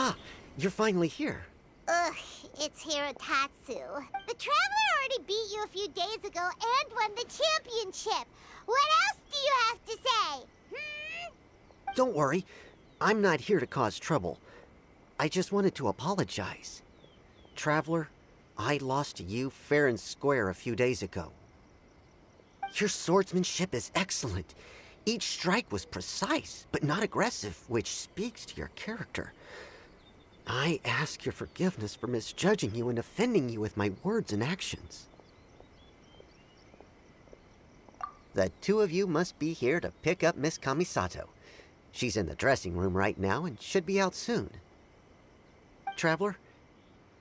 Ah, you're finally here. Ugh, it's Hirotatsu. The Traveler already beat you a few days ago and won the championship. What else do you have to say? Hmm? Don't worry. I'm not here to cause trouble. I just wanted to apologize. Traveler, I lost to you fair and square a few days ago. Your swordsmanship is excellent. Each strike was precise, but not aggressive, which speaks to your character. I ask your forgiveness for misjudging you and offending you with my words and actions. The two of you must be here to pick up Miss Kamisato. She's in the dressing room right now and should be out soon. Traveler,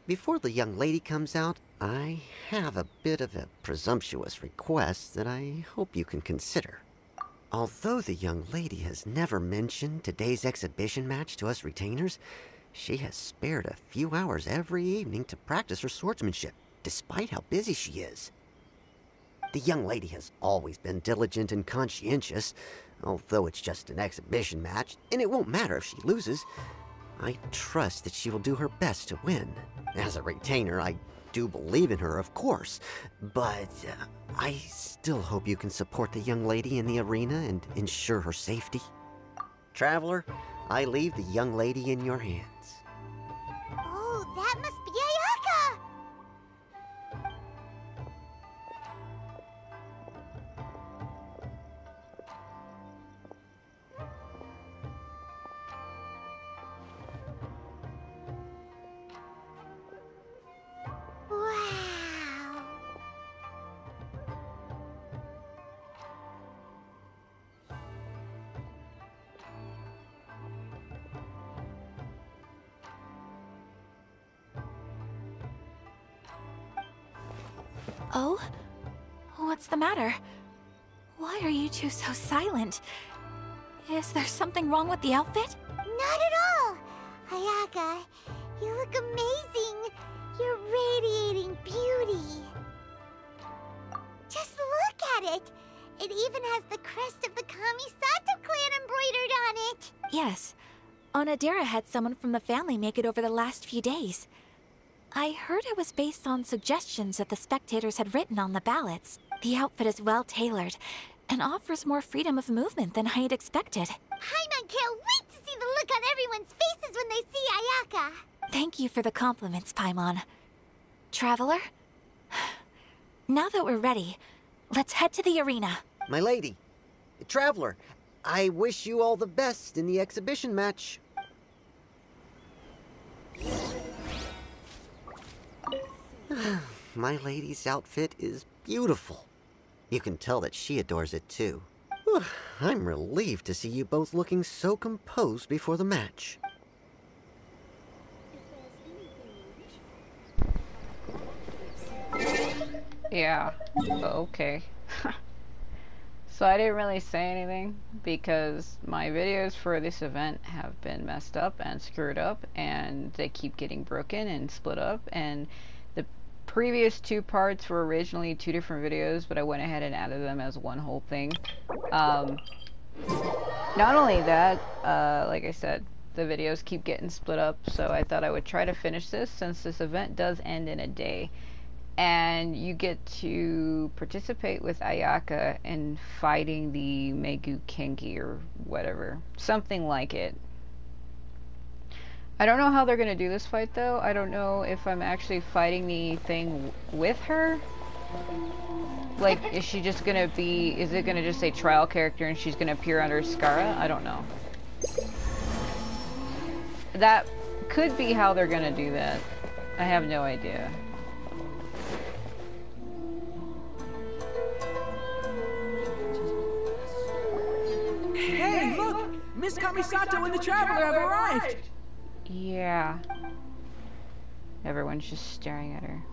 before the young lady comes out, I have a bit of a presumptuous request that I hope you can consider. Although the young lady has never mentioned today's exhibition match to us retainers, she has spared a few hours every evening to practice her swordsmanship, despite how busy she is. The young lady has always been diligent and conscientious, although it's just an exhibition match, and it won't matter if she loses. I trust that she will do her best to win. As a retainer, I do believe in her, of course, but uh, I still hope you can support the young lady in the arena and ensure her safety. Traveler, I leave the young lady in your hands. Something wrong with the outfit? Not at all! Ayaka, you look amazing! You're radiating beauty! Just look at it! It even has the crest of the Kamisato clan embroidered on it! Yes. Onodera had someone from the family make it over the last few days. I heard it was based on suggestions that the spectators had written on the ballots. The outfit is well tailored and offers more freedom of movement than I had expected. Paimon can't wait to see the look on everyone's faces when they see Ayaka! Thank you for the compliments, Paimon. Traveler? Now that we're ready, let's head to the arena. My lady, Traveler, I wish you all the best in the exhibition match. My lady's outfit is beautiful. You can tell that she adores it too. I'm relieved to see you both looking so composed before the match. Yeah, okay. so I didn't really say anything because my videos for this event have been messed up and screwed up and they keep getting broken and split up and previous two parts were originally two different videos but I went ahead and added them as one whole thing. Um, not only that, uh, like I said, the videos keep getting split up so I thought I would try to finish this since this event does end in a day and you get to participate with Ayaka in fighting the Maguu Kenki or whatever. Something like it. I don't know how they're to do this fight though. I don't know if I'm actually fighting the thing with her. Like, is she just to be, is it to just say trial character and she's to appear under Skara? I don't know. That could be how they're to do that. I have no idea. Hey, look! Miss Kamisato and the Traveler have arrived! Yeah. Everyone's just staring at her.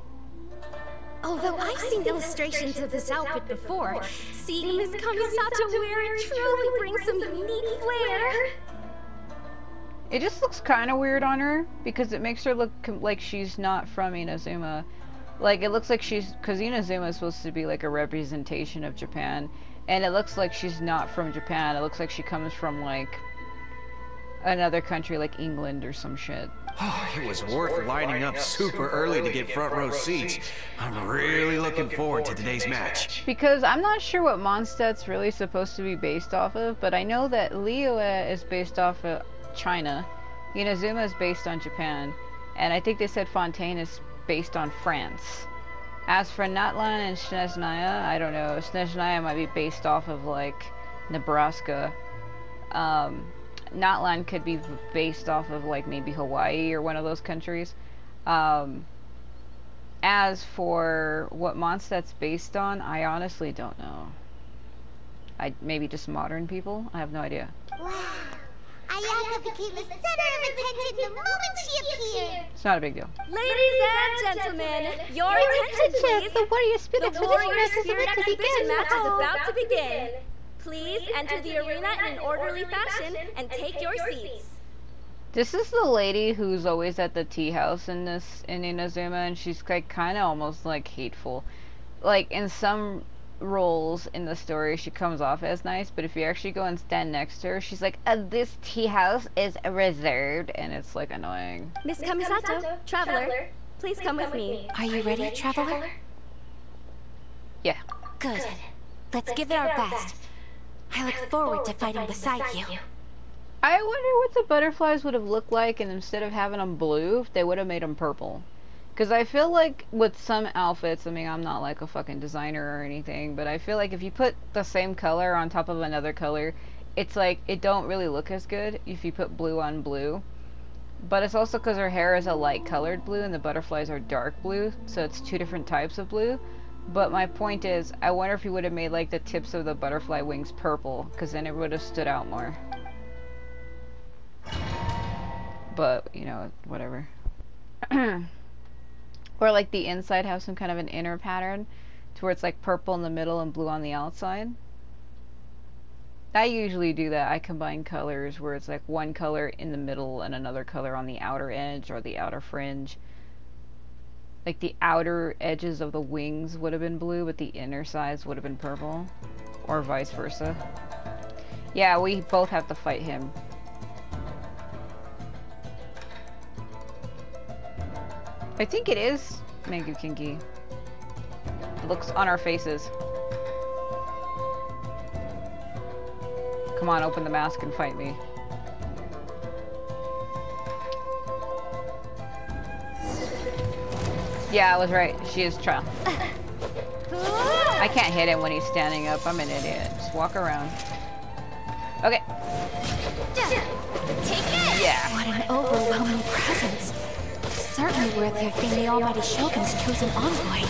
Although I've seen illustrations of this outfit before, seeing Miss Kamisato wear it truly brings some unique flair. It just looks kind of weird on her because it makes her look like she's not from Inazuma. Like it looks like she's because Inazuma is supposed to be like a representation of Japan, and it looks like she's not from Japan. It looks like she comes from like another country like England or some shit. Oh, it was worth lining up super early to get front row seats. I'm really looking forward to today's match. Because I'm not sure what Mondstadt's really supposed to be based off of, but I know that Liyue is based off of China, Inazuma is based on Japan, and I think they said Fontaine is based on France. As for Natlan and Snezhnaya, I don't know. Snezhnaya might be based off of like Nebraska. Um, Natlan could be based off of like maybe Hawaii or one of those countries. Um, as for what Mondstadt's based on, I honestly don't know. I maybe just modern people. I have no idea. Wow. Ayaka became the center of attention the moment she appeared. It's not a big deal. Ladies and gentlemen, your attention, please. The Warrior Spirit The Warrior Spirit Exhibition match is about to begin. Please enter the arena in an orderly fashion and take your seats. This is the lady who's always at the tea house in this in Inazuma, and she's like kind of almost like hateful. Like in some roles in the story, she comes off as nice, but if you actually go and stand next to her, she's like, uh, "This tea house is reserved," and it's like annoying. Miss Kamisato, Traveler, please come with me. Are you ready, Traveler? Yeah. Good. Let's give it our best. I look forward to fighting beside you. I wonder what the butterflies would have looked like, and instead of having them blue, they would have made them purple. Because I feel like with some outfits, I mean, I'm not like a fucking designer or anything, but I feel like if you put the same color on top of another color, it's like, it don't really look as good if you put blue on blue. But it's also because her hair is a light colored blue and the butterflies are dark blue, so it's two different types of blue. But my point is, I wonder if you would have made like the tips of the butterfly wings purple, because then it would have stood out more. But, you know, whatever. or like the inside have some kind of an inner pattern to where it's like purple in the middle and blue on the outside. I usually do that. I combine colors where it's like one color in the middle and another color on the outer edge or the outer fringe. Like the outer edges of the wings would have been blue, but the inner sides would have been purple. Or vice versa. Yeah, we both have to fight him. I think it is Mangu. It looks on our faces. Come on, open the mask and fight me. Yeah, I was right. She is Trial. I can't hit him when he's standing up. I'm an idiot. Just walk around. Okay. Yeah. What an overwhelming presence. Certainly worthy of being the Almighty Shogun's chosen envoy.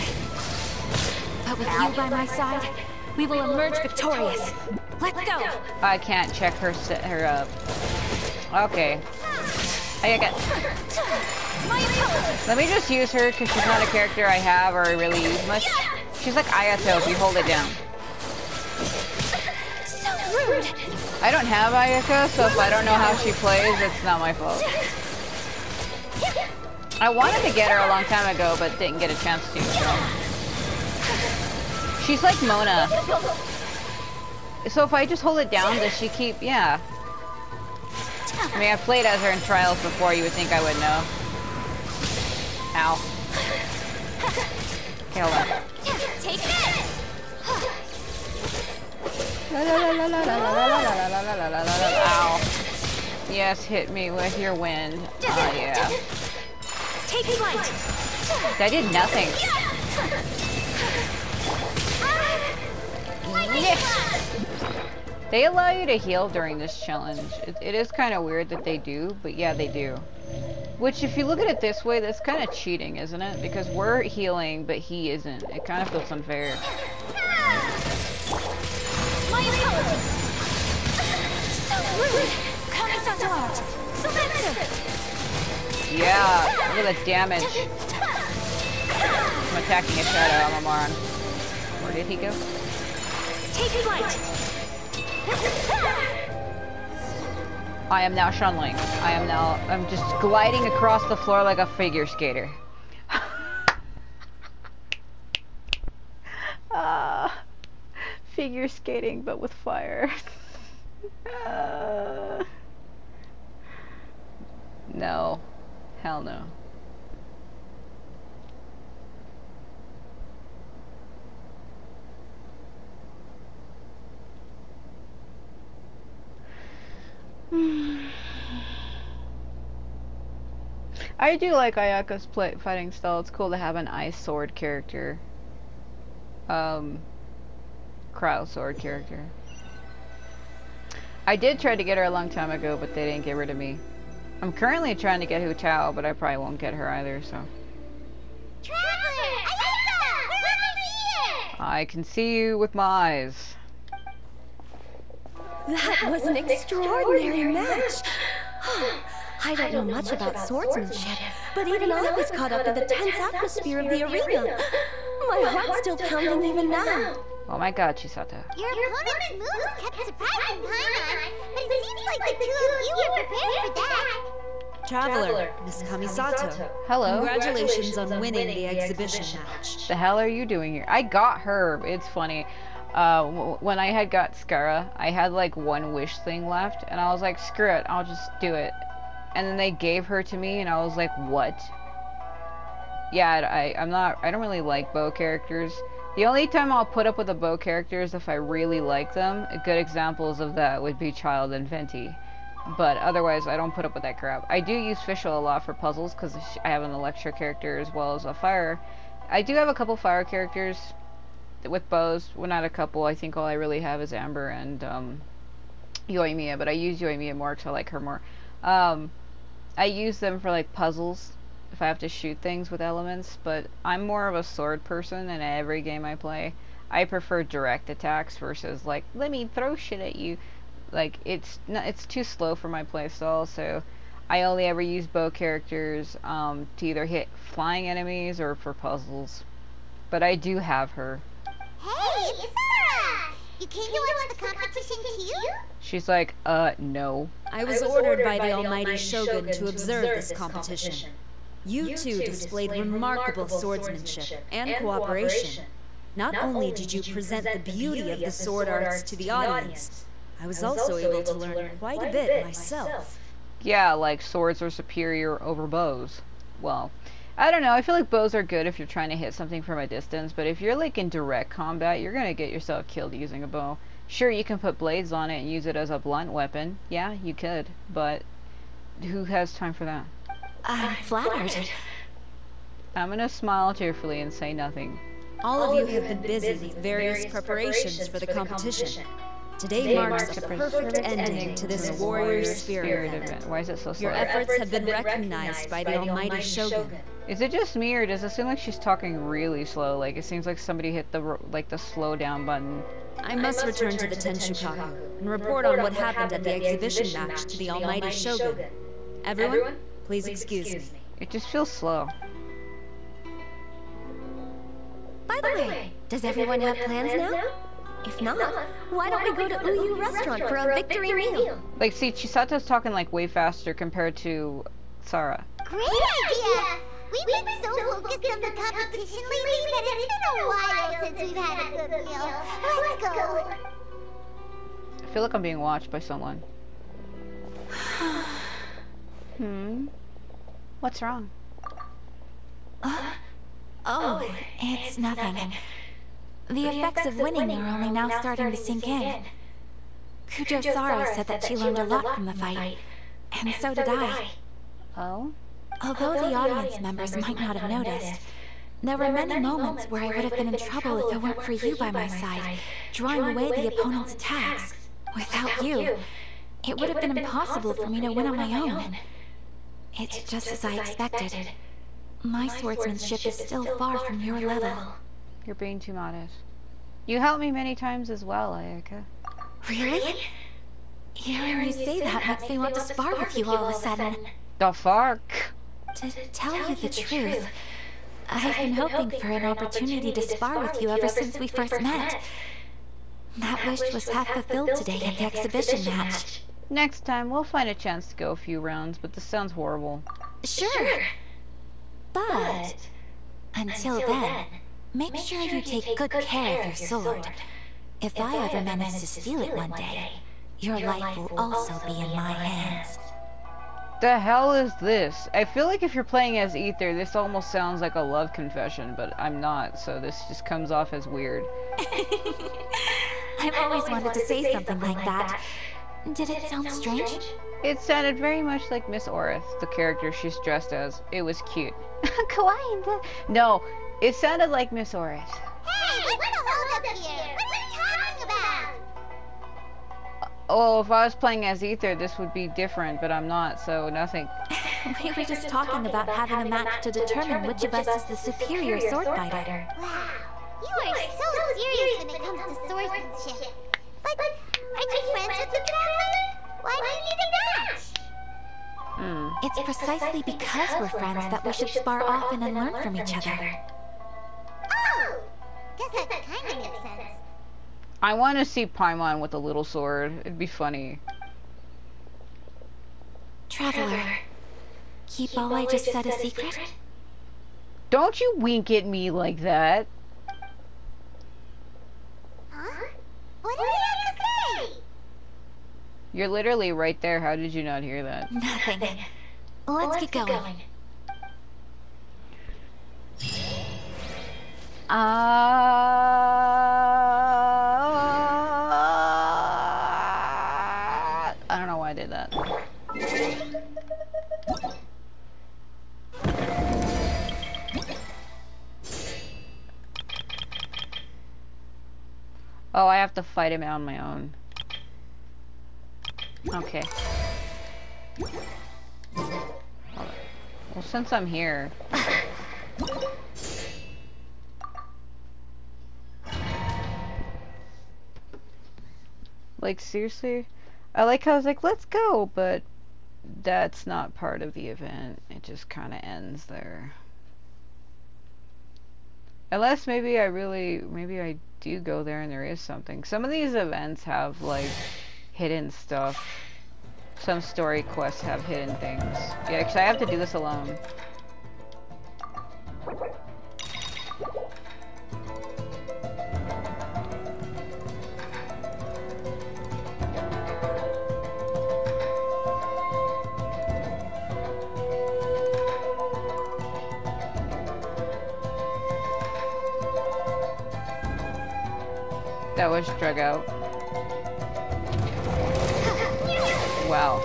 But with you by my side, we will emerge victorious. Let's go! I can't check her set her up. Okay. I got. Let me just use her because she's not a character I have or I really use much. She's like Ayato if you hold it down. So rude! I don't have Ayaka, so if I don't know how she plays, it's not my fault. I wanted to get her a long time ago, but didn't get a chance to, so. She's like Mona. So if I just hold it down, does she keep... Yeah. I mean, I've played as her in Trials before, you would think I would know. Ow. Hold on. Take this! Ow. Yes, hit me with your wind. Oh, ah, yeah. Take flight! That did nothing. They allow you to heal during this challenge. It, it is kind of weird that they do, but yeah, they do. Which, if you look at it this way, that's kind of cheating, isn't it? Because we're healing, but he isn't. It kind of feels unfair. My apologies! So rude! Kamisato out! Soumetsu! Yeah, look at the damage. I'm attacking a shadow, I'm a moron. Where did he go? Take flight! I am now Shunling. I am now, I'm just gliding across the floor like a figure skater. Ah, figure skating, but with fire. Ah. No. Hell no. I do like Ayaka's play fighting style. It's cool to have an ice sword character. Um, cryo sword character. I did try to get her a long time ago, but they didn't get rid of me. I'm currently trying to get Hu Tao, but I probably won't get her either, so. Traveler! Ayaka! We're over here! I can see you with my eyes. That was an extraordinary match. Oh, I don't know much about swordsmanship, but even I was caught up in the tense atmosphere of the arena. My heart's still pounding even now. Oh my god, Chisato. Your opponent's moves kept surprising Paimon, but it seems like the two of you were prepared for that. Traveler, Miss Kamisato. Hello. Congratulations on winning the exhibition match. The hell are you doing here? I got her. It's funny. Uh, when I had got Skara, I had like one wish thing left, and I was like, screw it, I'll just do it. And then they gave her to me, and I was like, what? Yeah, I, I'm not, I don't really like bow characters. The only time I'll put up with a bow character is if I really like them. Good examples of that would be Childe and Venti. But otherwise, I don't put up with that crap. I do use Fischl a lot for puzzles because I have an Electro character as well as a fire. I do have a couple fire characters with bows. Well, not a couple. I think all I really have is Amber and um, Yoimiya, but I use Yoimiya more because I like her more. Um, I use them for like puzzles if I have to shoot things with elements, but I'm more of a sword person in every game I play. I prefer direct attacks versus like let me throw shit at you. Like it's not, it's too slow for my playstyle, so I only ever use bow characters um, to either hit flying enemies or for puzzles. But I do have her. Hey, it's Sara! You came to watch the competition too? She's like, uh, no. I was ordered by the Almighty Shogun to observe this competition. You two displayed remarkable swordsmanship and cooperation. Not only did you present the beauty of the sword arts to the audience, I was also able to learn quite a bit myself. Yeah, like swords are superior over bows. Well, I don't know. I feel like bows are good if you're trying to hit something from a distance, but if you're like in direct combat, you're gonna get yourself killed using a bow. Sure, you can put blades on it and use it as a blunt weapon. Yeah, you could, but who has time for that? I'm flattered. I'm gonna smile cheerfully and say nothing. All of you have been busy with various preparations for the competition. Today marks a perfect ending to this warrior spirit event. Why is it so slow? Your efforts have been recognized by the Almighty Shogun. Is it just me, or does it seem like she's talking really slow? Like it seems like somebody hit the like the slow down button. I must return to the Tenshukaku and report on what happened at the exhibition match to the Almighty Shogun. Everyone, please excuse me. It just feels slow. By the way, does everyone have plans now? If not, why don't we go to Uyuu Restaurant for a victory meal? Like, see, Chisato's talking like way faster compared to Sara. Great idea! We've been so focused on the competition lately that it's been a while since we've had a good meal. Let's go. I feel like I'm being watched by someone. hmm. What's wrong? Oh, it's nothing. The effects of winning are only now starting to sink in. Kujo Sara said that she learned a lot from the fight, and so did I. Oh? Although the audience members might not have noticed, there were many moments where I would have been in trouble if it weren't for you by my side, drawing away the opponent's attacks. Without you, it would have been impossible for me to win on my own. It's just as I expected. My swordsmanship is still far from your level. You're being too modest. You helped me many times as well, Ayaka. Really? Hearing you say that makes me want to spar with you all of a sudden. The fuck? To tell you the truth, I've been hoping for an opportunity to spar with you ever since we first met. That wish was half fulfilled today at the exhibition match. Next time, we'll find a chance to go a few rounds, but this sounds horrible. Sure. But until then, make sure you take good care of your sword. If I ever manage to steal it one day, your life will also be in my hands. The hell is this? I feel like if you're playing as Aether, this almost sounds like a love confession, but I'm not, so this just comes off as weird. I've always wanted to say something like that. Did it sound strange? It sounded very much like Miss Orith, the character she's dressed as. It was cute. Kawaii. No, it sounded like Miss Orith. Hey, what's the hold up here? What are you talking about? Oh, if I was playing as Aether, this would be different, but I'm not, so nothing. We were just talking about having a match to determine which of us is the superior sword fighter. Wow, you are so serious when it comes to swordsmanship. But aren't you friends with the traveler? Why do you need a match? Hmm. It's precisely because we're friends that we should spar often and learn from each other. Oh, guess that kind of makes sense. I want to see Paimon with a little sword. It'd be funny. Traveler, keep all I just said a secret? Don't you wink at me like that. Huh? What did he have to say? You're literally right there. How did you not hear that? Nothing. Let's, get going. Uh, I don't know why I did that. Oh, I have to fight him on my own. Okay. Well, since I'm here... Like, seriously? I like how I was like, let's go, but that's not part of the event. It just kind of ends there. Unless maybe I really, maybe I do go there and there is something. Some of these events have, like, hidden stuff. Some story quests have hidden things. Yeah, because I have to do this alone. Was drug out. Wow.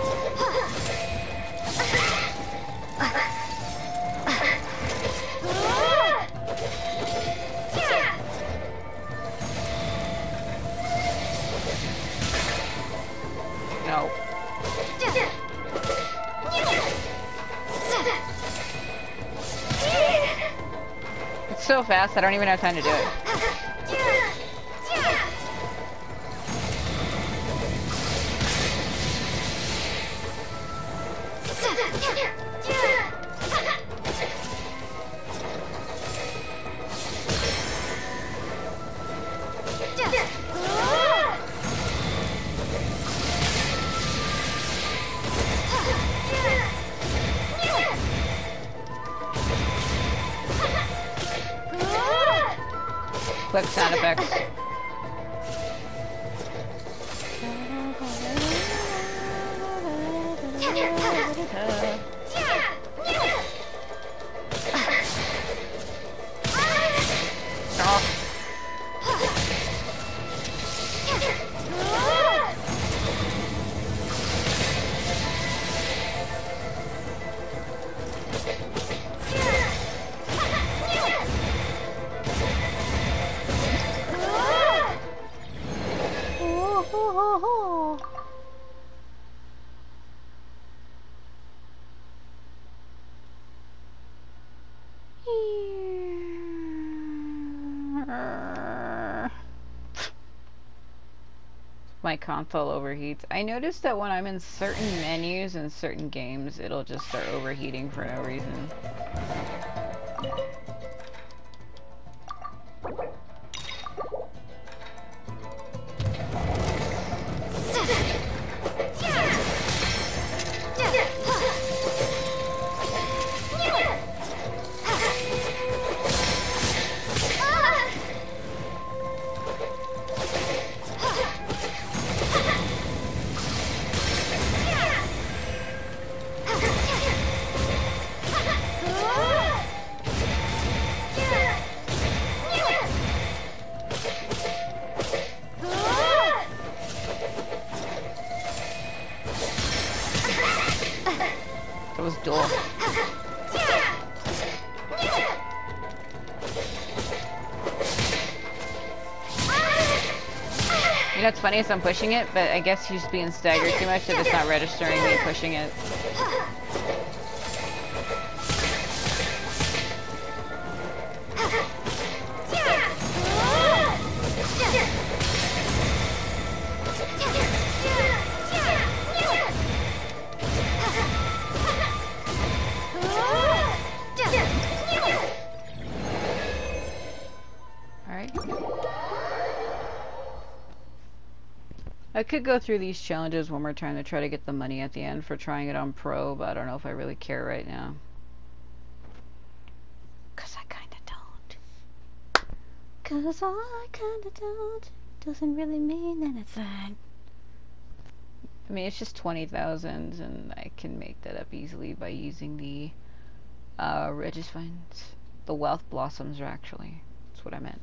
No. It's so fast, I don't even have time to do it. Quick sound effects. Console overheats. I noticed that when I'm in certain menus and certain games, it'll just start overheating for no reason. You know it's funny is I'm pushing it, but I guess he's being staggered too much if it's not registering me pushing it. Could go through these challenges one more time to try to get the money at the end for trying it on pro, but I don't know if I really care right now. Cause I kinda don't. Cause I kinda don't. Doesn't really mean anything. I mean, it's just 20,000 and I can make that up easily by using the uh, Regisfunds. The Wealth Blossoms are actually. That's what I meant.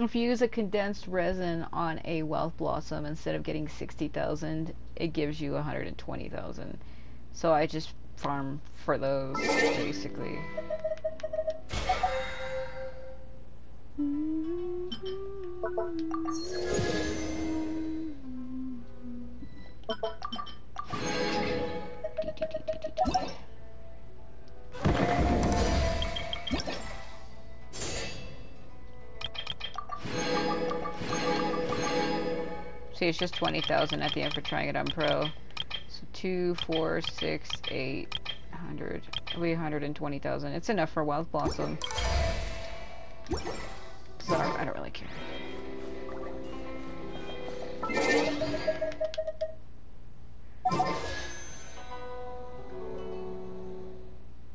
If you use a condensed resin on a Wealth Blossom, instead of getting 60,000, it gives you 120,000. So I just farm for those, basically. it's just 20,000 at the end for trying it on pro. So 2, 4, 6, 8, 100. It'll be 120,000. It's enough for Wild Blossom. So I don't, I don't really care.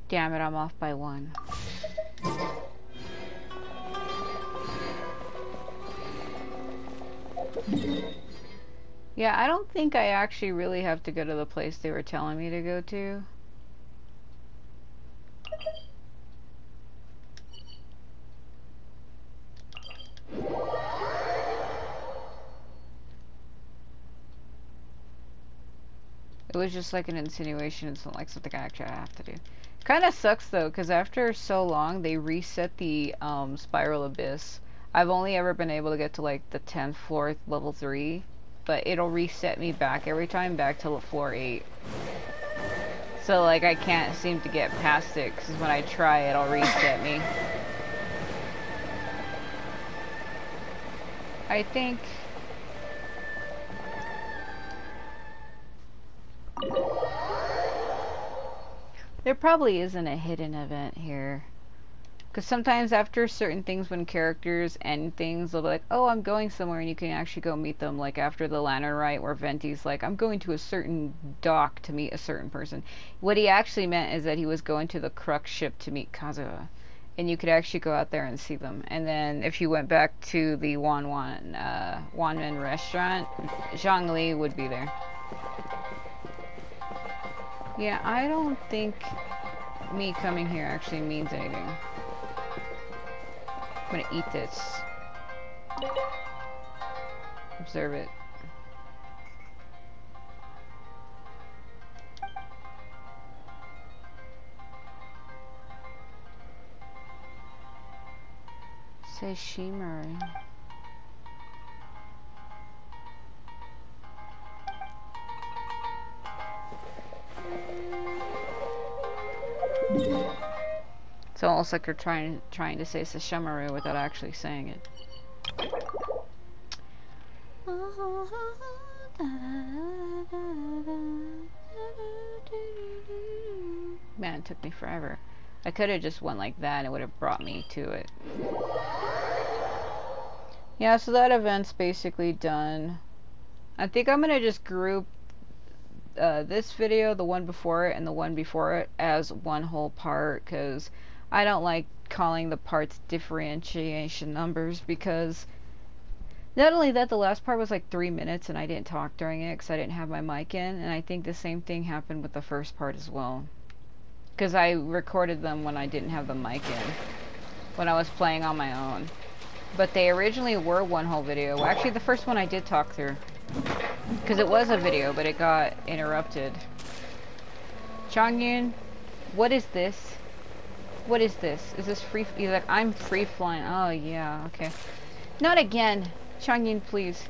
Damn it, I'm off by one. Yeah, I don't think I actually really have to go to the place they were telling me to go to. It was just like an insinuation, it's not like something I actually have to do. Kind of sucks though, because after so long, they reset the um, Spiral Abyss. I've only ever been able to get to like the 10th floor, level 3, but it'll reset me back every time back to floor 8. So like I can't seem to get past it, because when I try it'll reset me. I think... There probably isn't a hidden event here. Because sometimes after certain things, when characters end things, they'll be like, oh, I'm going somewhere, and you can actually go meet them. Like after the Lantern Rite, where Venti's like, I'm going to a certain dock to meet a certain person. What he actually meant is that he was going to the Crux ship to meet Kazuha. And you could actually go out there and see them. And then if you went back to the Wan Wan, uh, Wanmin restaurant, Zhongli would be there. Yeah, I don't think me coming here actually means anything. I'm gonna eat this. Observe it. Say shimmering. Almost like you're trying trying to say Sesshomaru without actually saying it. Man, it took me forever. I could have just went like that and it would have brought me to it. Yeah, so that event's basically done. I think I'm gonna just group uh, this video, the one before it, and the one before it as one whole part because I don't like calling the parts differentiation numbers because not only that, the last part was like three minutes and I didn't talk during it because I didn't have my mic in, and I think the same thing happened with the first part as well. Because I recorded them when I didn't have the mic in, when I was playing on my own. But they originally were one whole video. Actually, the first one I did talk through. Because it was a video, but it got interrupted. Chongyun, what is this? What is this? Is this free? He's like, I'm free flying. Oh yeah, okay. Not again, Chongyun, please.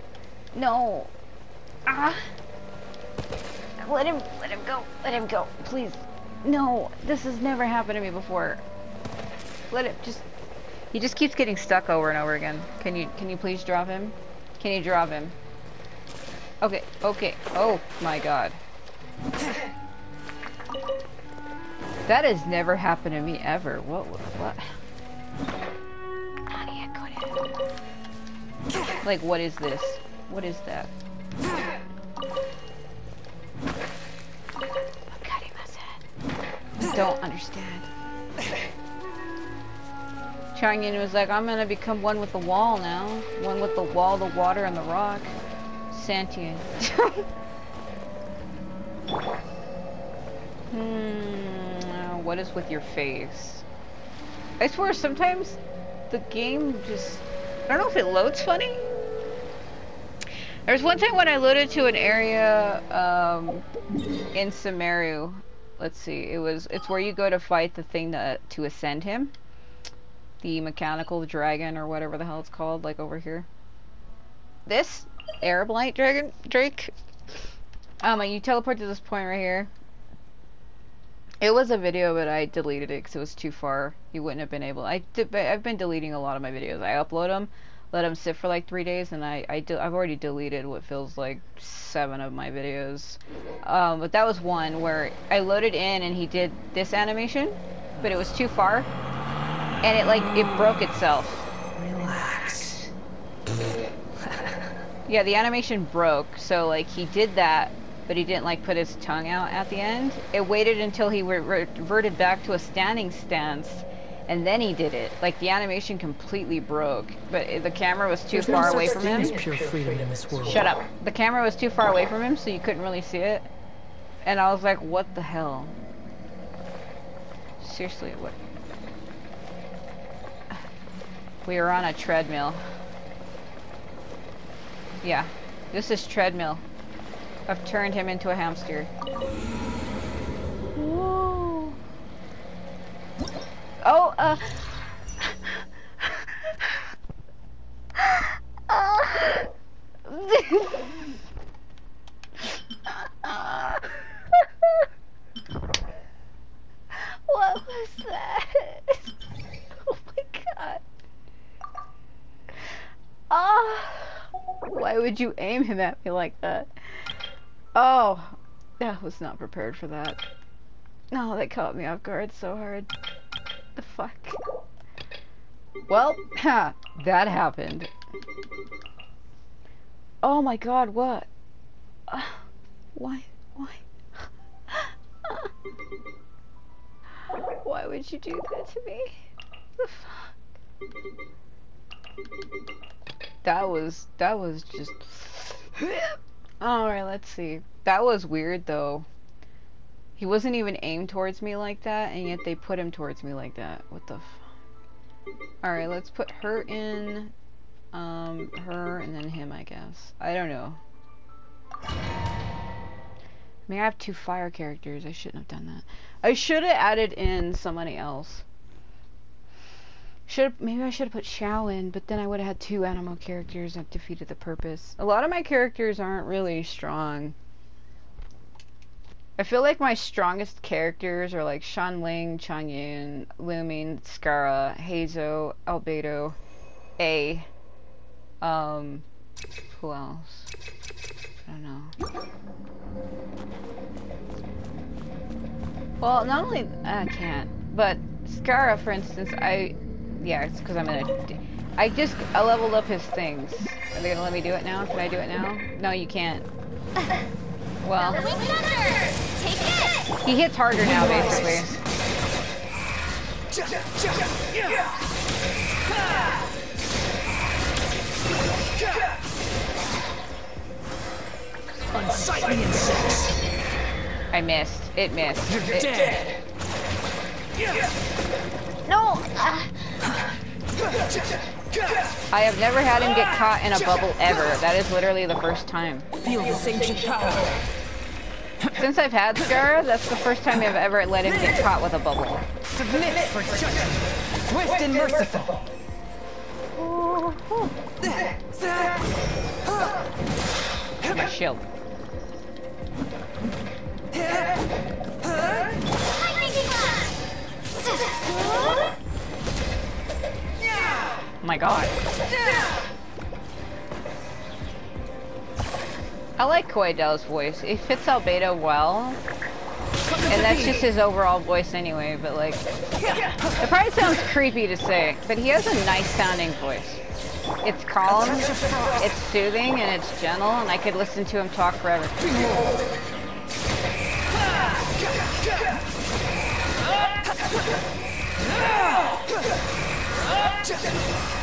No. Ah. Let him. Let him go. Let him go, please. No, this has never happened to me before. Let it just. He just keeps getting stuck over and over again. Can you? Can you please drop him? Can you drop him? Okay. Okay. Oh my God. That has never happened to me ever. What? What? Like, what is this? What is that? I don't understand. Chongyun was like, I'm gonna become one with the wall now. One with the wall, the water, and the rock. Sentient. hmm, what is with your face? I swear sometimes the game just... I don't know if it loads funny. There's one time when I loaded to an area um, in Sumeru. Let's see, it was it's where you go to fight the thing to, to ascend him. The mechanical dragon or whatever the hell it's called, like over here. This Aeonblight dragon Drake. Um, you teleport to this point right here. It was a video, but I deleted it because it was too far. You wouldn't have been able. I did, I've been deleting a lot of my videos. I upload them, let them sit for like three days, and I I do, I've already deleted what feels like seven of my videos. Um, but that was one where I loaded in and he did this animation, but it was too far, and it like it broke itself. Relax. yeah, the animation broke, so like he did that, but he didn't like put his tongue out at the end. It waited until he reverted back to a standing stance, and then he did it. Like the animation completely broke, but the camera was too There's far no away from him. pure freedom in this world. Shut up. The camera was too far away from him, so you couldn't really see it. And I was like, what the hell? Seriously, what? We are on a treadmill. Yeah, this is treadmill. I've turned him into a hamster. Whoa. Oh, uh. what was that? Oh my god. Ah. Why would you aim him at me like that? Oh, I was not prepared for that. No, that caught me off guard so hard. The fuck? Well, ha, that happened. Oh my god, what? Uh, why? Why? Why would you do that to me? The fuck? That was, that was just... Alright, let's see. That was weird though. He wasn't even aimed towards me like that, and yet they put him towards me like that. What the Alright, let's put her in, um, her, and then him, I guess. I don't know. I mean, I have two fire characters. I shouldn't have done that. I should have added in somebody else. Should maybe I should have put Xiao in, but then I would have had two animal characters that defeated the purpose. A lot of my characters aren't really strong. I feel like my strongest characters are like shan Shanling, Chongyun, Lumine, Skara, Heizou, Albedo, A. Um, who else? I don't know. Well, not only I can't, but Skara, for instance, I yeah, it's because I'm gonna. I just I leveled up his things. Are they gonna let me do it now? Can I do it now? No, you can't. Well, he hits harder now, basically. Unsightly insects. I missed. It missed. You're It- dead. No! Uh, I have never had him get caught in a bubble ever. That is literally the first time. Feel this ancient power. Since I've had Scar, that's the first time I've ever let him get caught with a bubble. Submit for judgment. Swift and merciful. My shield. Oh my god. I like Khoi Dao's voice. It fits Albedo well. And that's just his overall voice anyway, but like... It probably sounds creepy to say, but he has a nice sounding voice. It's calm, it's soothing, and it's gentle, and I could listen to him talk forever.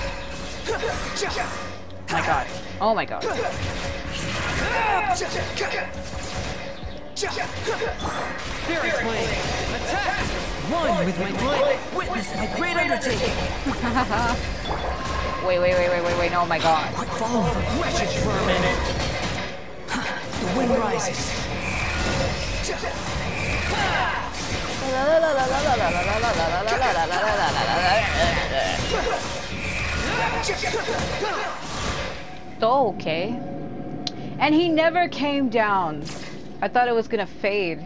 My god. Oh my god. Spirit Blade. Attack. One with my blade. Witness my great undertaking. Wait, wait, wait, wait, wait, wait, oh my god. Follow the wretched for a minute. The wind rises. Oh, okay. And he never came down. I thought it was gonna fade.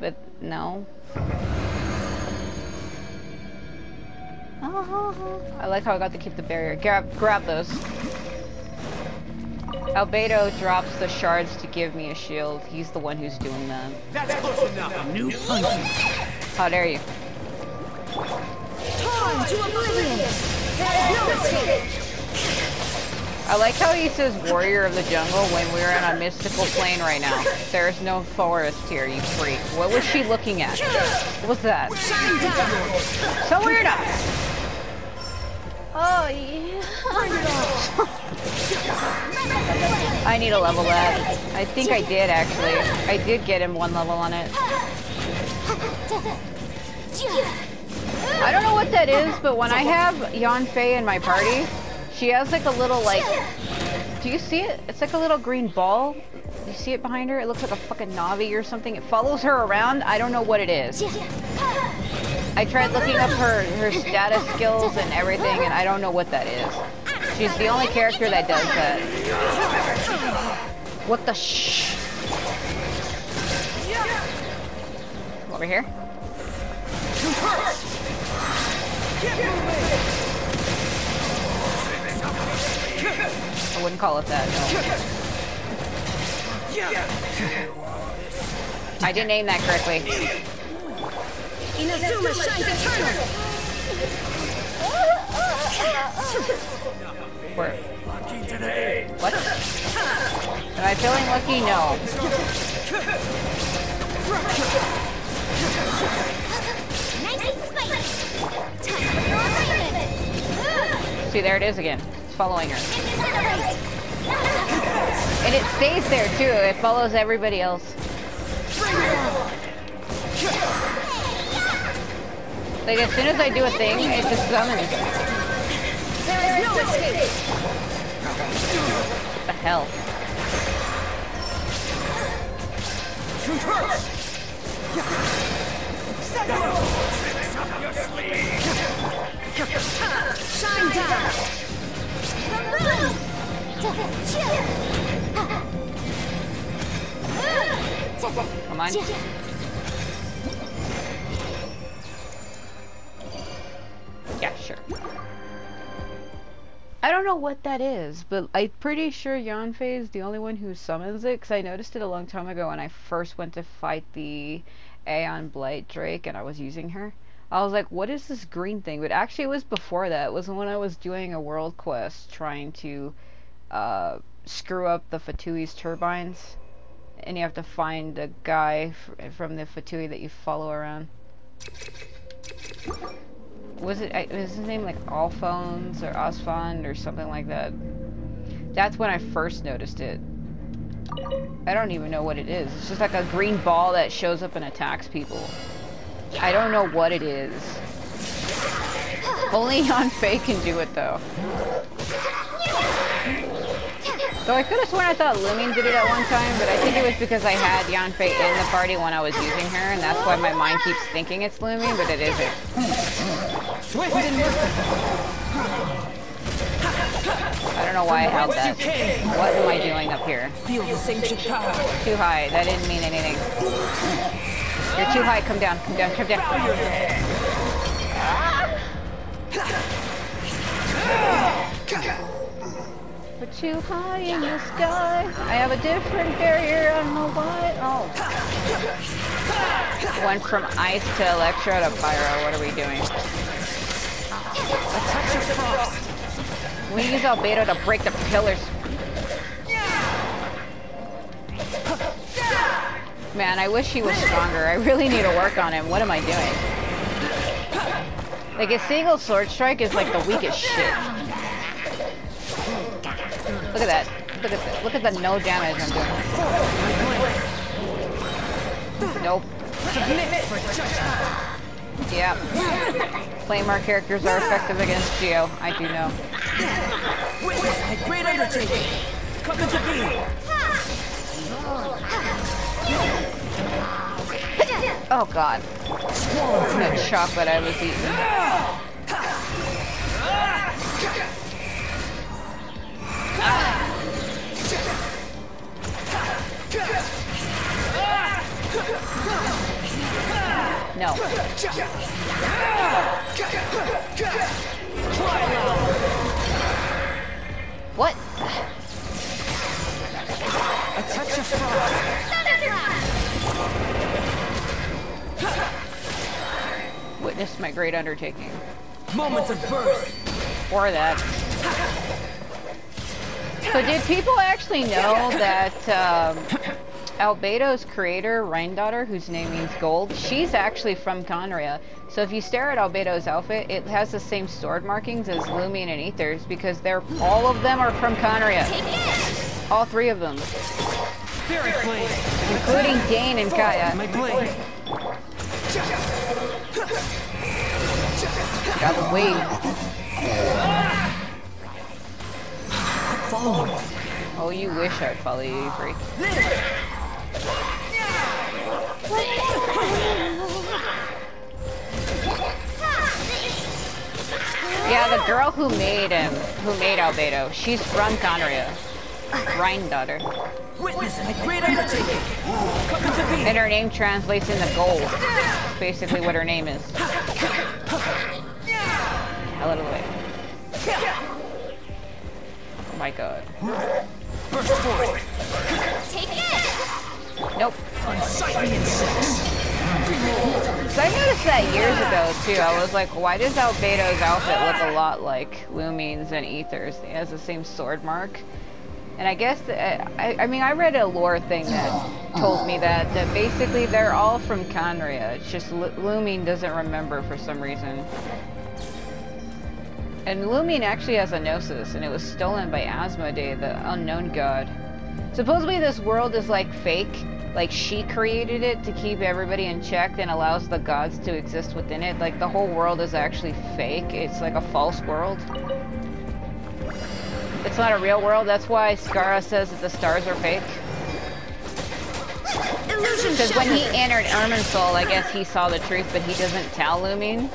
But no. I like how I got to keep the barrier. Grab, grab those. Albedo drops the shards to give me a shield. He's the one who's doing that. That's close enough. New punch. How dare you? Torn to oblivion! I like how he says warrior of the jungle when we're in a mystical plane right now. There's no forest here, you freak. What was she looking at? What was that? So weird! Oh, yeah. I need a level that. I think I did, actually. I did get him one level on it. I don't know what that is, but when I have Yanfei in my party, she has like a little like... Do you see it? It's like a little green ball. You see it behind her? It looks like a fucking Navi or something. It follows her around. I don't know what it is. I tried looking up her, her status skills and everything, and I don't know what that is. She's the only character that does that. What the sh... Over here? I wouldn't call it that, no. I didn't name that correctly. Inazuma shines eternal! Where? What? Am I feeling lucky? No. See, there it is again. It's following her. And it stays there, too. It follows everybody else. Like, as soon as I do a thing, it just summons. There is the hell? Shine down! Come on. Yeah, sure. I don't know what that is, but I'm pretty sure Yanfei is the only one who summons it, because I noticed it a long time ago when I first went to fight the Aeonblight Drake and I was using her. I was like, what is this green thing? But actually it was before that. It was when I was doing a world quest trying to uh, screw up the Fatui's turbines. And you have to find a guy from the Fatui that you follow around. Was it, was his name like Alphonse or Osfond or something like that? That's when I first noticed it. I don't even know what it is. It's just like a green ball that shows up and attacks people. I don't know what it is. Only Yanfei can do it though. So I could have sworn I thought Lumine did it at one time, but I think it was because I had Yanfei in the party when I was using her, and that's why my mind keeps thinking it's Lumine, but it isn't. I don't know why I held that. What am I doing up here? Feel this ancient. Too high. That didn't mean anything. You're too high. Come down. Come down. Come down. We're too high in the sky. I have a different barrier. I don't know why. Oh. Went from ice to electro to pyro. What are we doing? A touch of frost. We use albedo to break the pillars. Man, I wish he was stronger. I really need to work on him. What am I doing? Like, his single sword strike is like the weakest shit. Look at that. Look at that. Look at the no damage I'm doing. Nope. Yeah. Claymore characters are effective against Geo. I do know. Great undertaking. Come into being. Oh god. That chocolate I was eating. No. What? A touch of frost. Witness my great undertaking. Moment of birth. Or that. So did people actually know that um, Albedo's creator, Rhine whose name means gold, she's actually from Khaenri'ah. So if you stare at Albedo's outfit, it has the same sword markings as Lumion and Aether's because they're all of them are from Khaenri'ah. All three of them, including Dain and Kaeya. My blade. Got the wave. Follow me. Oh, you wish I'd follow you, Avery. Yeah, the girl who made him, who made Albedo, she's from Khaenri'ah. Rhine daughter. Witness my great undertaking. Come into being. And her name translates into gold. Basically what her name is. Of the way. Oh my god. Burst. Take it! Nope. So I noticed that years ago too. I was like, why does Albedo's outfit look a lot like Lumines and Aether's? He has the same sword mark. And I guess, that, I, I mean, I read a lore thing that told me that, that basically they're all from Khaenri'ah. It's just Lu- Lumine doesn't remember for some reason. And Lumine actually has a Gnosis, and it was stolen by Asmoday, the unknown god. Supposedly this world is like fake, like she created it to keep everybody in check and allows the gods to exist within it. Like the whole world is actually fake. It's like a false world. It's not a real world. That's why Scara says that the stars are fake. Because when he entered Irminsul, I guess he saw the truth, but he doesn't tell Lumine.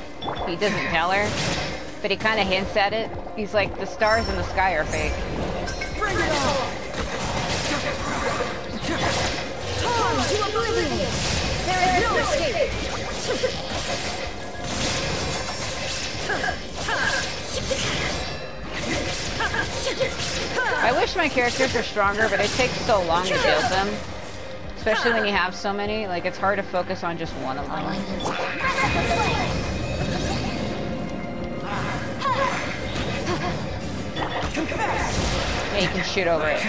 He doesn't tell her. But he kind of hints at it. He's like, the stars in the sky are fake. Bring it on. Torn to oblivion! There is no escape! I wish my characters were stronger, but it takes so long to build them. Especially when you have so many, like it's hard to focus on just one of them. Yeah, you can shoot over it.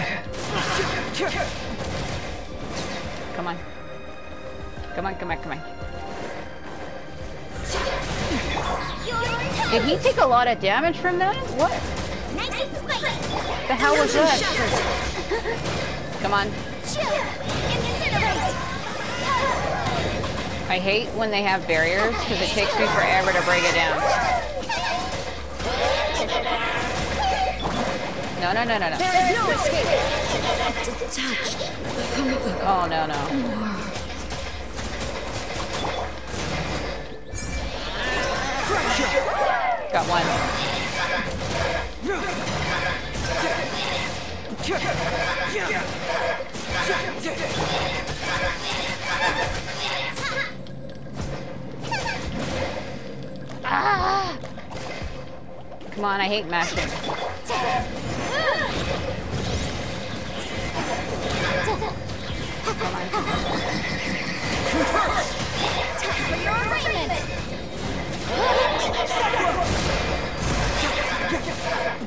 Come on. Come on, come on, come on. Did he take a lot of damage from that? What the hell was that? Come on. I hate when they have barriers because it takes me forever to break it down. No, no, no, no, no. There is no escape. Detached. Oh, no, no. Got one. Ah! Come on, I hate mashing.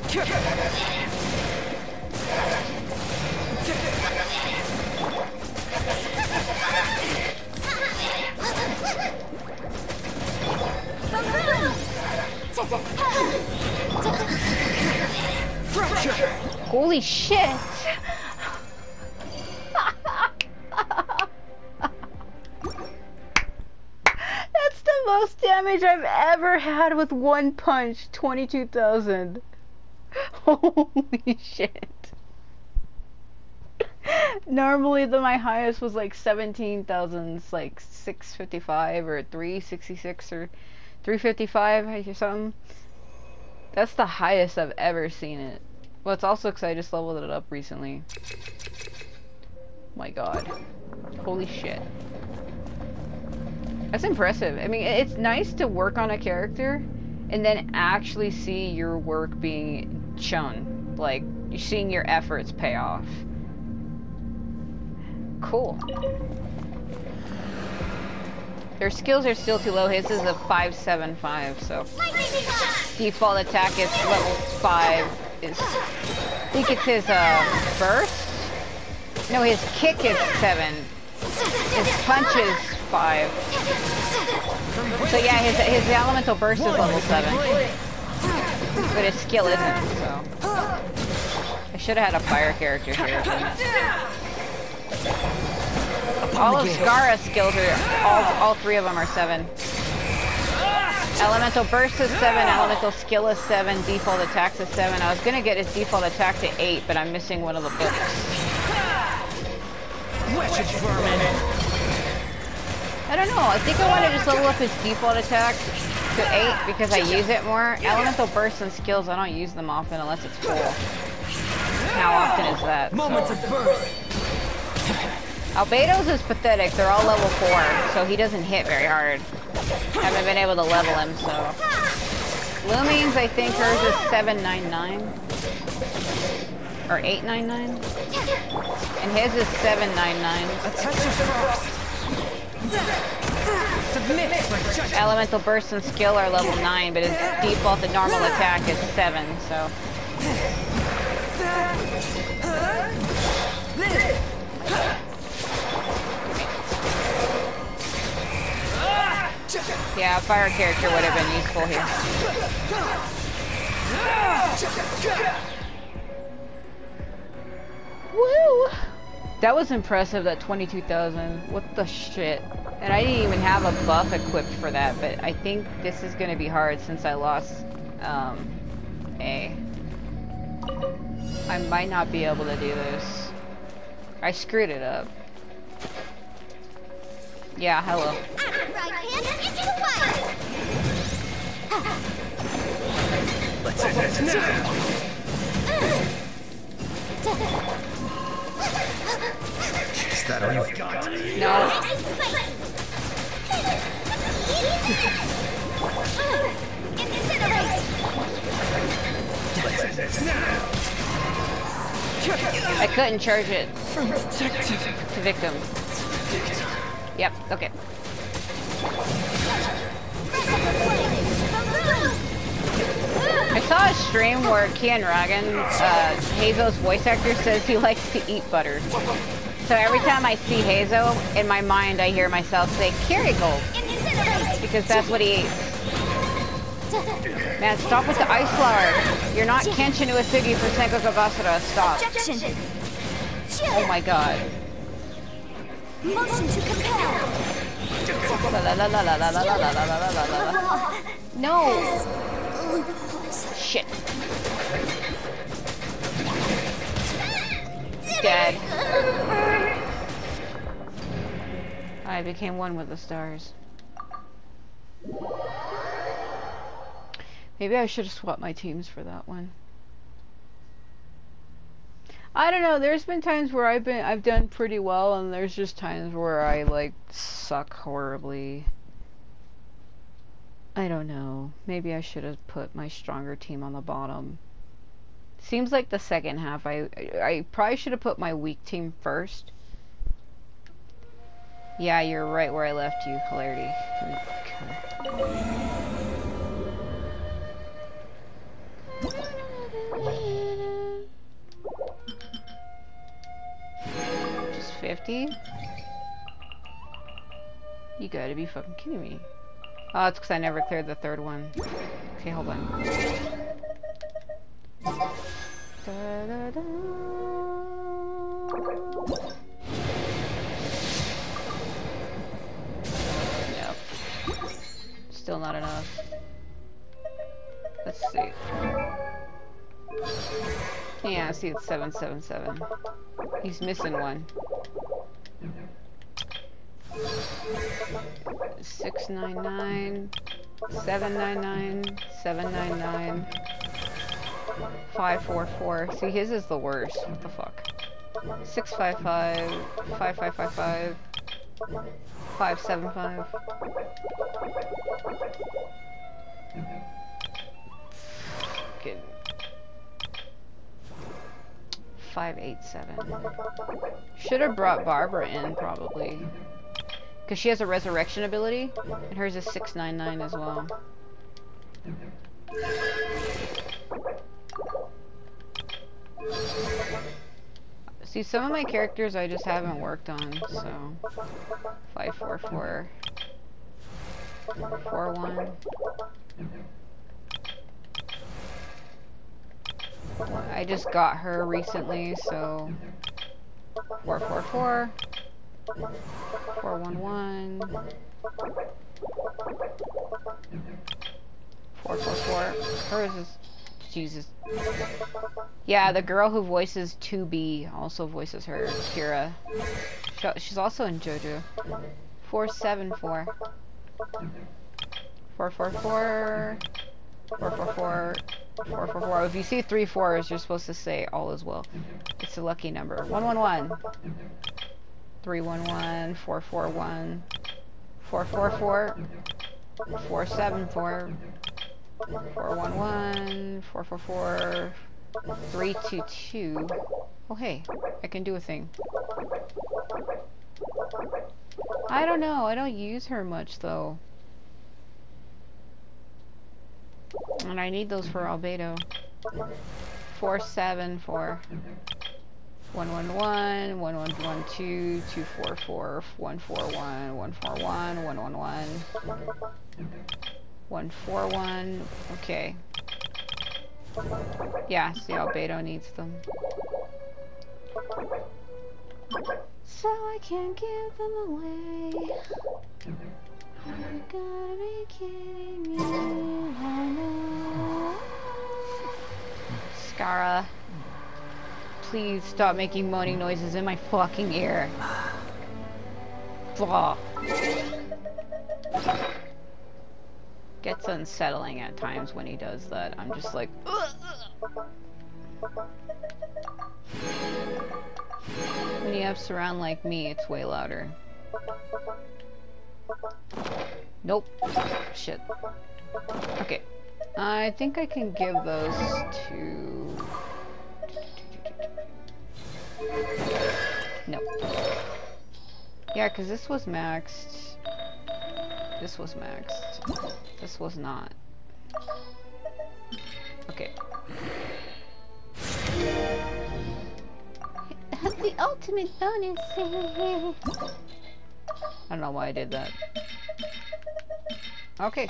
Kick! Shit! That's the most damage I've ever had with one punch. 22,000. Holy shit. Normally the my highest was like 17,000, like 655 or 366 or 355 or something. That's the highest I've ever seen it. Well, it's also because I just leveled it up recently. My god. Holy shit. That's impressive. I mean, it's nice to work on a character and then actually see your work being shown. Like, you're seeing your efforts pay off. Cool. Their skills are still too low. His is a 575, so default attack is level 5. Is I think it's his uh, burst? No, his kick is 7. His punch is 5. So yeah, his, his elemental burst is level 7. But his skill isn't, so. I should have had a fire character here. All of Scara's skills are, all, all three of them are 7. Elemental Burst is 7, Elemental Skill is 7, Default Attacks is 7. I was gonna get his Default Attack to 8, but I'm missing one of the books. Wretched vermin. I don't know, I think I want to just level up his Default Attack to 8 because I use it more. Elemental Burst and Skills, I don't use them often unless it's full. How often is that? Moments So. of burst. Albedo's is pathetic. They're all level 4, so he doesn't hit very hard. Haven't been able to level him, so. Lumine's, I think hers is 799. Or 899. And his is 799. A touch of frost. Submit for. Elemental Burst and Skill are level 9, but his default and normal attack is 7, so. Yeah, a fire character would have been useful here. Woo! That was impressive, that 22,000. What the shit? And I didn't even have a buff equipped for that, but I think this is gonna be hard since I lost, um, A. I might not be able to do this. I screwed it up. Yeah, hello. Let's end it now. Is that all you've got? No. I couldn't charge it. From detective to. Victim. Yep, okay. I saw a stream where Kieran Regan, uh, Heizou's voice actor, says he likes to eat butter. So every time I see Hazo, in my mind I hear myself say, Kerrygold, because that's what he eats. Man, stop with the ice flower. You're not Kenshin Uesugi for Sengoku Basara. Stop. Oh my god. No! Shit. dead. I became one with the stars. Maybe I should have swapped my teams for that one. I don't know. There's been times where I've been I've done pretty well, and there's just times where I like suck horribly. I don't know. Maybe I should have put my stronger team on the bottom. Seems like the second half. I I probably should have put my weak team first. Yeah, you're right where I left you, Hilarity. Just 50? You gotta be fucking kidding me. Oh, it's because I never cleared the third one. Okay, hold on. Da, da, da. Still not enough. Let's see. Yeah, I see it's 777. He's missing one. 699, 799, 799, 544. See, his is the worst. What the fuck? 655, 5555, 575. 587. Should have brought Barbara in, probably. Because she has a resurrection ability, and hers is 699 as well. See, some of my characters I just haven't worked on, so... 544... 41... I just got her recently, so... 444... 411... 444... Hers is... Jesus. Yeah, the girl who voices 2B also voices her, Kira. She's also in JoJo. 474. 444. 444. 444. If you see three fours, you're supposed to say all is well. It's a lucky number. 111. 311. 441. 444. 474. 411, 444, 322. Oh hey, I can do a thing. I don't know, I don't use her much though. And I need those for Albedo. 474. 111, 1112, 244, 141, 141, 111. 141. Okay. Yeah, see Beto needs them. So I can't give them away. Gotta be kidding me. Scara. Please stop making moaning noises in my fucking ear. Blah gets unsettling at times when he does that. I'm just like, Ugh! When you have surround like me, it's way louder. Nope. Shit. Okay. I think I can give those to... Nope. Yeah, because this was maxed. This was maxed. This was not. Okay. the ultimate bonus. I don't know why I did that. Okay.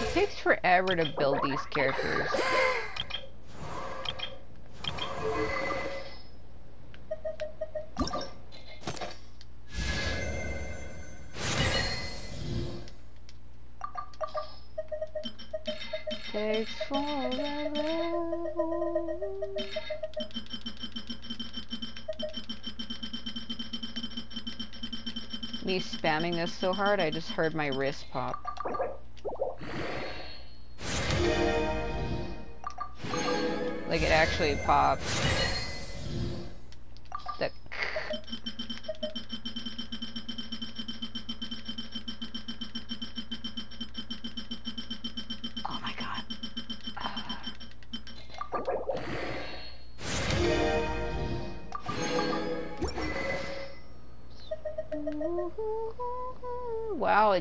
It takes forever to build these characters. Takes forever. Me spamming this so hard, I just heard my wrist pop. Like it actually popped.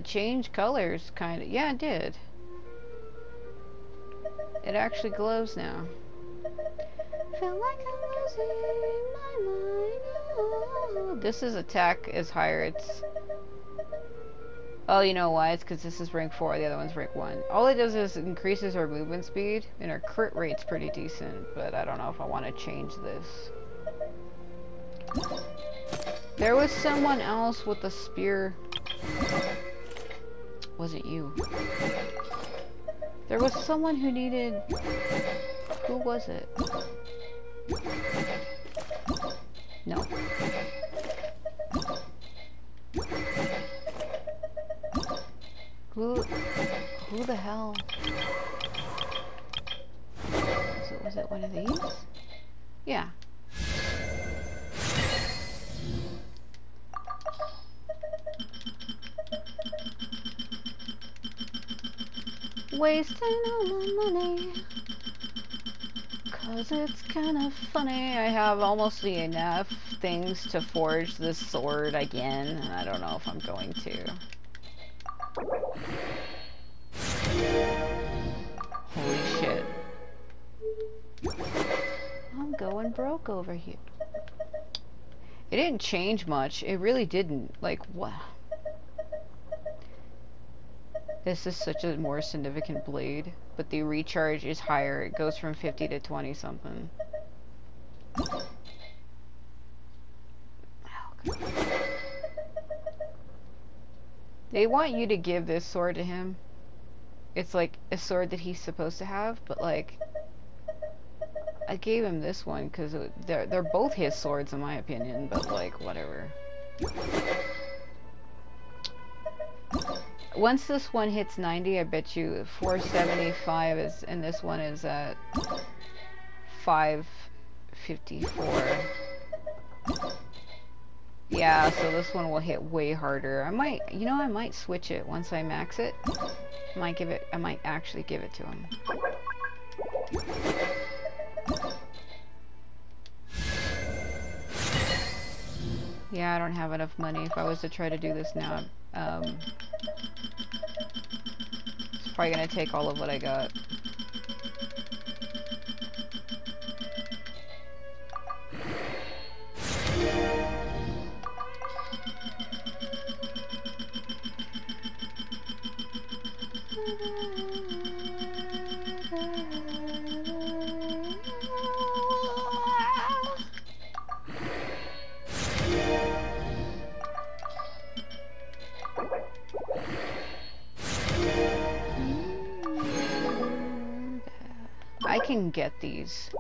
It changed colors, kind of. Yeah, it did. It actually glows now. Feel like I'm losing my mind. oh. This is attack is higher. It's. Oh, you know why? It's because this is rank 4, the other one's rank 1. All it does is increases our movement speed, and our crit rate's pretty decent, but I don't know if I want to change this. There was someone else with a spear. Was it you? There was someone who needed... Who was it? No. Who... Who the hell? Was it, was it one of these? Yeah. Wasting all my money. Cause it's kind of funny. I have almost enough things to forge this sword again. and I don't know if I'm going to. Holy shit. I'm going broke over here. It didn't change much. It really didn't. Like, what? This is such a more significant blade, but the recharge is higher. It goes from 50 to 20 something. They want you to give this sword to him. It's like a sword that he's supposed to have, but like I gave him this one because they're they're both his swords in my opinion, but like whatever. Once this one hits 90, I bet you 475 is, and this one is at 554. Yeah, so this one will hit way harder. I might, you know, I might switch it once I max it. I might give it, I might actually give it to him. Yeah, I don't have enough money. If I was to try to do this now, um, it's probably gonna take all of what I got. I can get these.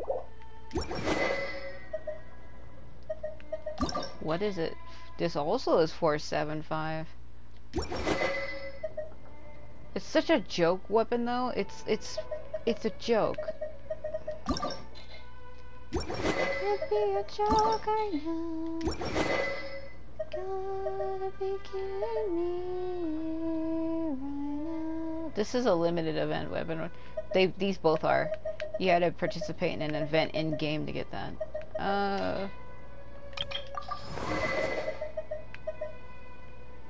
What is it? This also is 475. It's such a joke weapon though. It's it's it's a joke. It'd be a joke, I know. Gotta be kidding me. This is a limited event weapon. They these both are. You had to participate in an event in game to get that. Uh.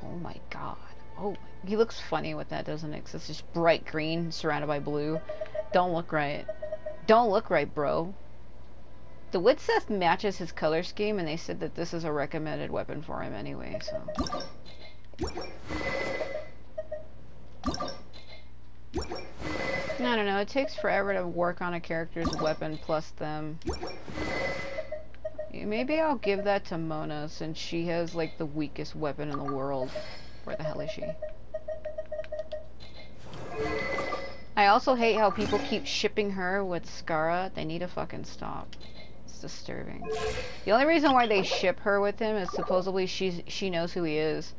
Oh my god. Oh, he looks funny with that, doesn't it? it's just bright green surrounded by blue. Don't look right. Don't look right, bro. The Widsith matches his color scheme, and they said that this is a recommended weapon for him anyway, so. I don't know, it takes forever to work on a character's weapon plus them. Maybe I'll give that to Mona since she has like the weakest weapon in the world. Where the hell is she? I also hate how people keep shipping her with Scara. They need to fucking stop. It's disturbing. The only reason why they ship her with him is supposedly she's she knows who he is.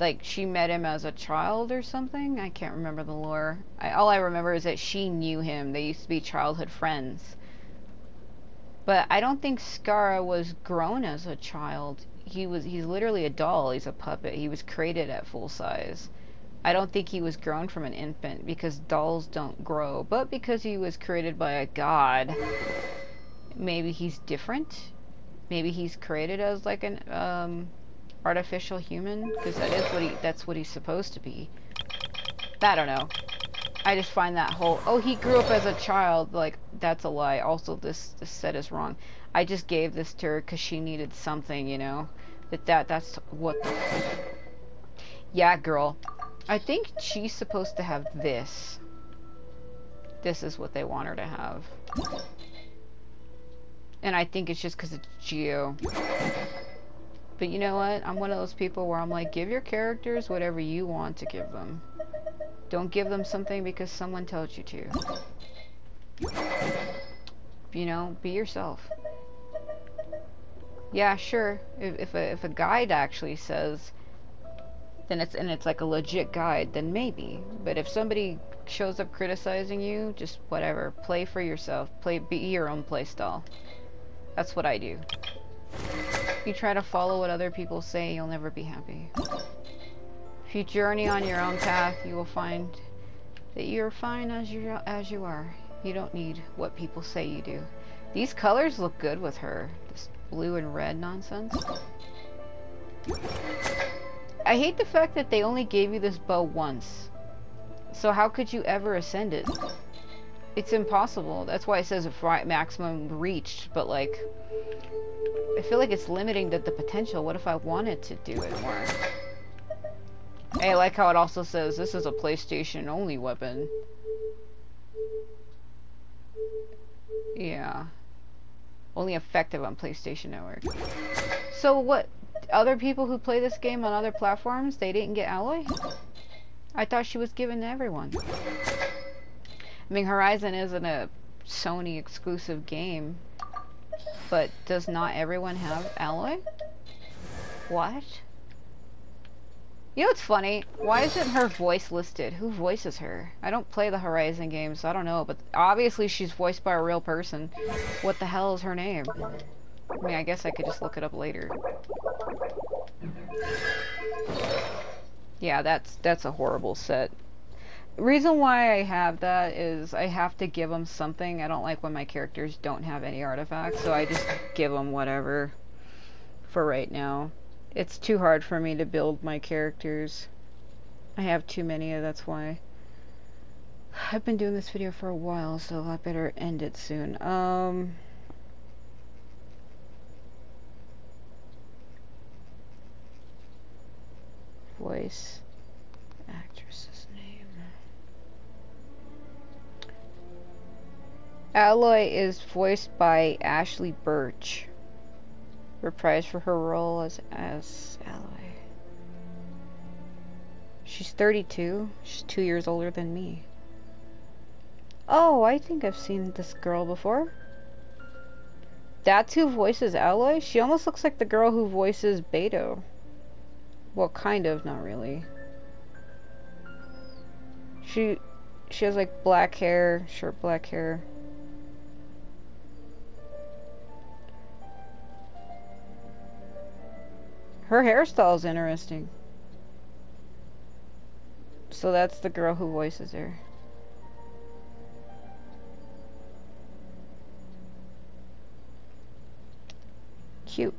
Like she met him as a child or something. I can't remember the lore. I, all I remember is that she knew him. They used to be childhood friends. But I don't think Scara was grown as a child. He was he's literally a doll. He's a puppet. He was created at full size. I don't think he was grown from an infant because dolls don't grow, but because he was created by a god, maybe he's different. Maybe he's created as like an um, artificial human because that is what he that's what he's supposed to be. I don't know. I just find that whole oh he grew up as a child like that's a lie. Also this this set is wrong. I just gave this to her because she needed something, you know. That that that's what. The, yeah, girl. I think she's supposed to have this. This is what they want her to have. And I think it's just because it's Geo. But you know what? I'm one of those people where I'm like, give your characters whatever you want to give them. Don't give them something because someone told you to. You know, be yourself. Yeah, sure. If, if, a, if a guide actually says, then it's and it's like a legit guide, then maybe. But if somebody shows up criticizing you, just whatever. Play for yourself. Play be your own playstyle. That's what I do. If you try to follow what other people say, you'll never be happy. If you journey on your own path, you will find that you're fine as you as you are. You don't need what people say you do. These colors look good with her. This blue and red nonsense. I hate the fact that they only gave you this bow once. So how could you ever ascend it? It's impossible. That's why it says a maximum reached, but like... I feel like it's limiting the, the potential. What if I wanted to do it more? I like how it also says this is a PlayStation only weapon. Yeah. Only effective on PlayStation Network. So what, other people who play this game on other platforms, they didn't get Aloy? I thought she was given to everyone. I mean, Horizon isn't a Sony exclusive game, but does not everyone have Aloy? What? You know what's funny? Why isn't her voice listed? Who voices her? I don't play the Horizon games, so I don't know, but obviously she's voiced by a real person. What the hell is her name? I mean, I guess I could just look it up later. Yeah, that's that's a horrible set. Reason why I have that is I have to give them something. I don't like when my characters don't have any artifacts, so I just give them whatever for right now. It's too hard for me to build my characters. I have too many, that's why. I've been doing this video for a while, so I better end it soon. Um... voice Aloy is voiced by Ashly Burch, reprised for her role as as Aloy. She's 32. She's two years older than me. Oh, I think I've seen this girl before. That's who voices Aloy? She almost looks like the girl who voices Beto. Well, kind of, not really. She she has like black hair, short black hair. Her hairstyle is interesting. So that's the girl who voices her. Cute.